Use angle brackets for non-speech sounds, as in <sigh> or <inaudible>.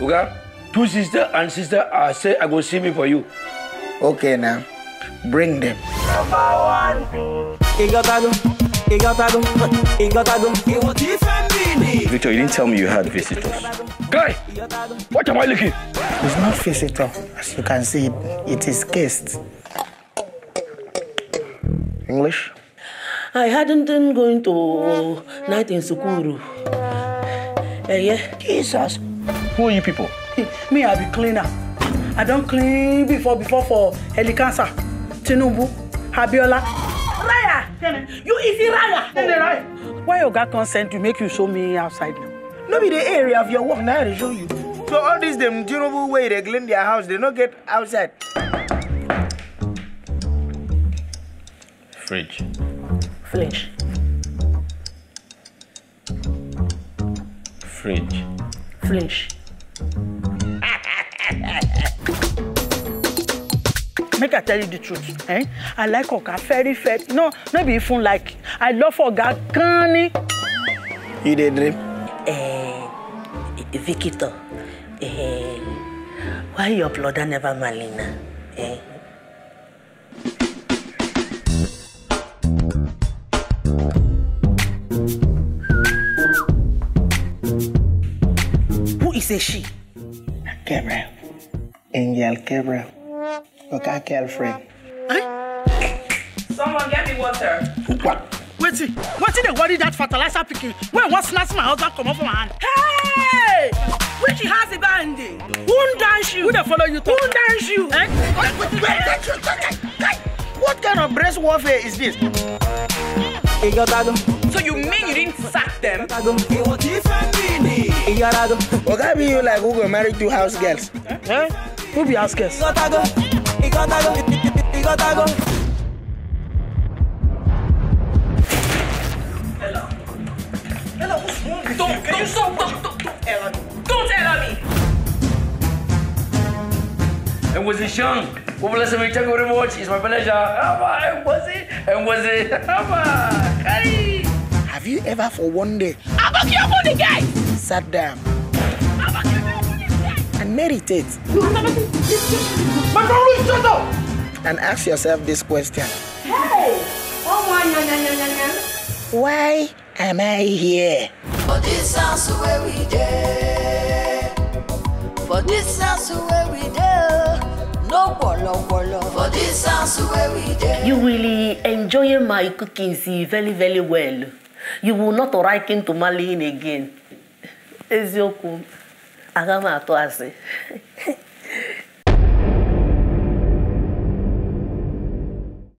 Oga, two sister and sister are say I go see me for you. Okay now, bring them. Victor, you didn't tell me you had visitors. Guy, what am I looking? It's not visitor. As you can see, it is guest. English? I hadn't been going to night in Sukuru. Eh, yeah. Jesus. Who are you people? <laughs> me i be cleaner i don clean before before for helicancer tinubu abiola raya you easy raya why your come consent to make you show me outside now No be the area of your work, now they show you. So all these them Tinubu way they clean their house, they not get outside. Fridge. Flinch. Fridge. Flinch. Make i tell you the truth eh? i like oga very very no no be even like i love oga gan ni. You dey dream? Eh, Victor. Eh, why your brother never Malina? Eh, who is a she. Gabriel. Angel Gabriel. look at girlfriend. Huh? Eh? Someone get me water. What? Wait, what did they worry that fertilizer picking? When one snaps my husband come over my hand. Hey! Which has a banding? Who dance you? Who the follow you? Who dance you? Eh? Wait, wait, wait. What kind of breast warfare is this? Hey, your dad. So you mean you didn't sack them? Oga be you like who go marry two house girls? Eh? who be house girls. Don't, don't, don't, don't, don't, don't tell me. Don't tell me. And was it Sean? Who bless me, thank you very much. It's my pleasure. Haba, and was it? And was it? Haba, Kai. Have ever for one day I'm a cure for the guy. sat down I'm a cure for the guy. and meditate and ask yourself this question? Hey. Oh my, nya, nya, nya, nya, nya. Why am I here? For this house where we dey. For this house where we dey. No bolo bolo. For this house where we dey. You really enjoy my cooking see very very well. You will not liken to Malin again. Eziokwu, aga atụ asị.